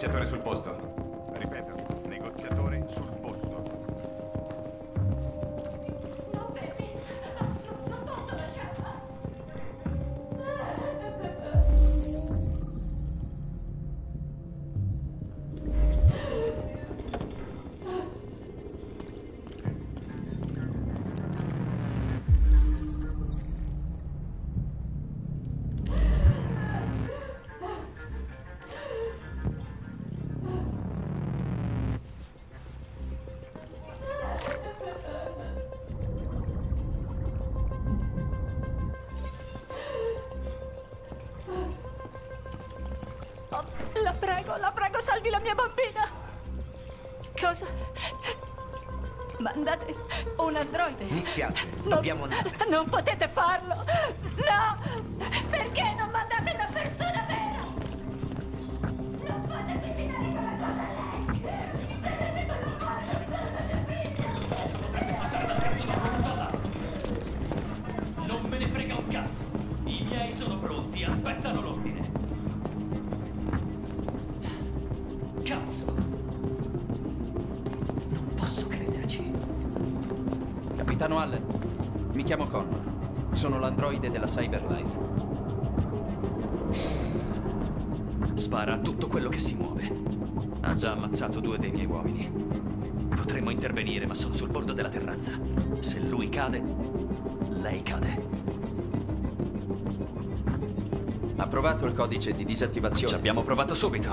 Negoziatore sul posto. Prego, salvi la mia bambina! Cosa? Mandate un androide? Mi spiace, Non- dobbiamo andare. Non potete farlo! No! Perché non mandate una persona vera? Non fate avvicinare quella cosa a lei! Tenete quella cosa! Non me ne frega un cazzo! I miei sono pronti, aspettano l'ordine. Capitano Allen, mi chiamo Connor. Sono l'androide della Cyberlife. Spara a tutto quello che si muove. Ha già ammazzato due dei miei uomini. Potremmo intervenire, ma sono sul bordo della terrazza. Se lui cade, lei cade. Ha provato il codice di disattivazione. Ci abbiamo provato subito.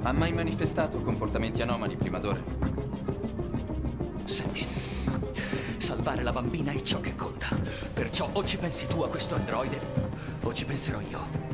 Ha mai manifestato comportamenti anomali prima d'ora? Senti, salvare la bambina è ciò che conta. Perciò o ci pensi tu a questo androide, o ci penserò io.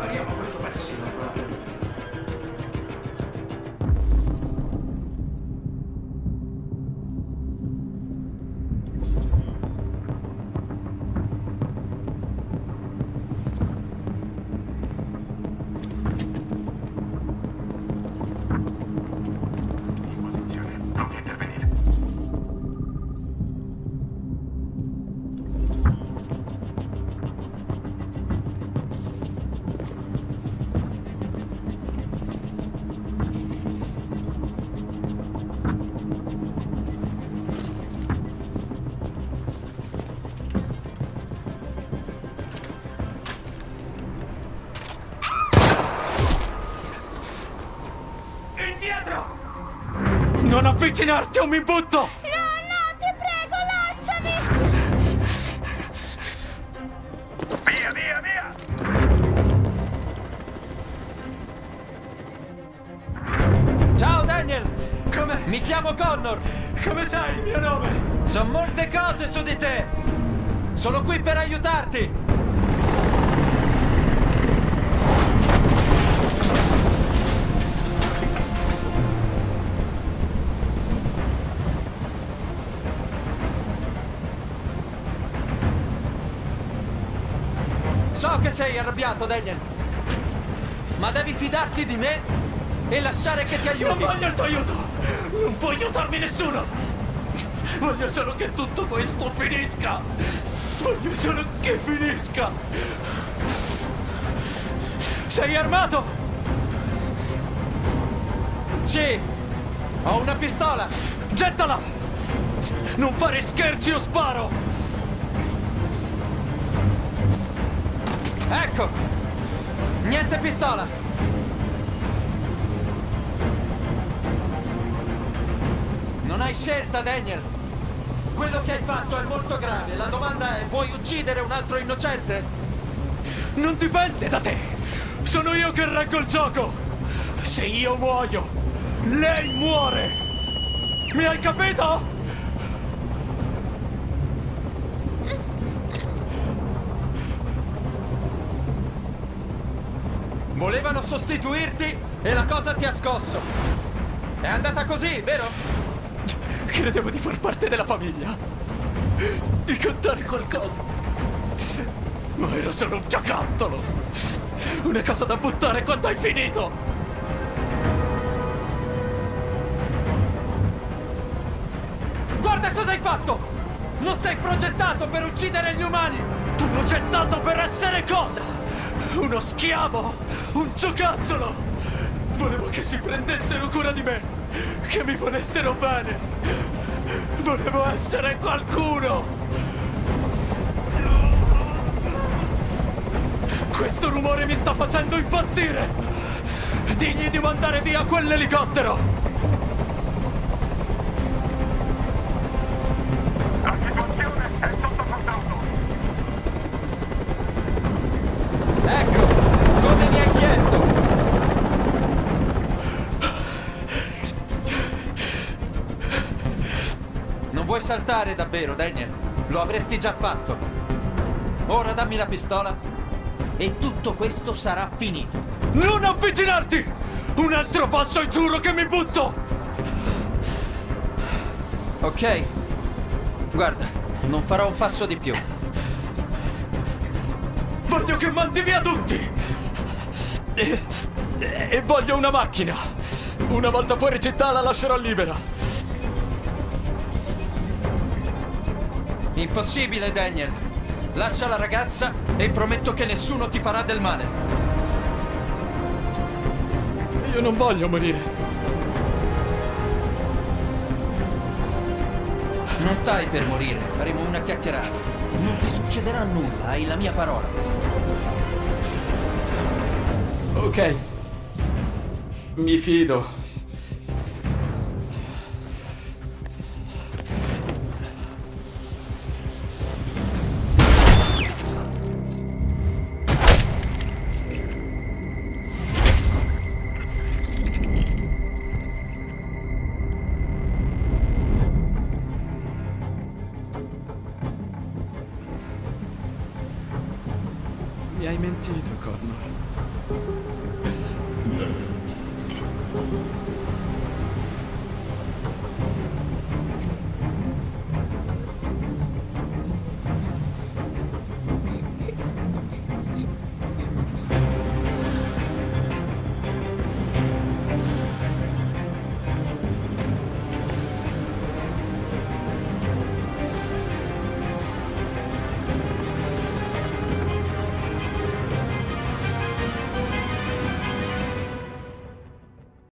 María me ha puesto para avvicinarti o mi butto! No, no, ti prego, lasciami! Via, via, via! Ciao Daniel! Come? Mi chiamo Connor! Come sai il mio nome? So molte cose su di te! Sono qui per aiutarti! So che sei arrabbiato, Daniel! Ma devi fidarti di me e lasciare che ti Non aiuti! voglio il tuo aiuto! Non può aiutarmi nessuno! Voglio solo che tutto questo finisca! Voglio solo che finisca! Sei armato? Sì! Ho una pistola! Gettala! Non fare scherzi o sparo! Ecco! Niente pistola! Non hai scelta, Daniel! Quello che hai fatto è molto grave. La domanda è: vuoi uccidere un altro innocente? Non dipende da te! Sono io che reggo il gioco! Se io muoio, lei muore! Mi hai capito? Volevano sostituirti e la cosa ti ha scosso. È andata così, vero? Credevo di far parte della famiglia. Di contare qualcosa. Ma ero solo un giocattolo. Una cosa da buttare quando hai finito. Guarda cosa hai fatto! Non sei progettato per uccidere gli umani! Progettato per essere cosa? Uno schiavo? Un giocattolo? Volevo che si prendessero cura di me. Che mi volessero bene. Volevo essere qualcuno. Questo rumore mi sta facendo impazzire! Digli di mandare via quell'elicottero! Saltare davvero, Daniel? Lo avresti già fatto. Ora dammi la pistola e tutto questo sarà finito. Non avvicinarti! Un altro passo e giuro che mi butto! Ok? Guarda, non farò un passo di più. Voglio che mandi via tutti! E, e voglio una macchina! Una volta fuori città la lascerò libera! Impossibile, Daniel. Lascia la ragazza e prometto che nessuno ti farà del male. Io non voglio morire. Non stai per morire, faremo una chiacchierata. Non ti succederà nulla, hai la mia parola. Ok. Mi fido. Mi hai mentito, Connor.